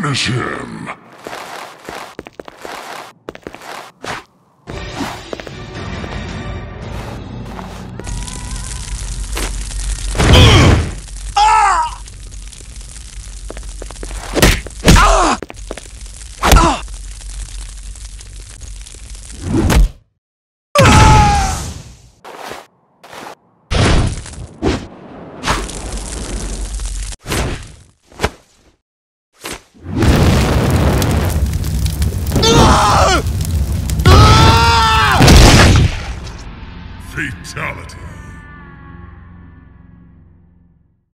Finish him! Fatality.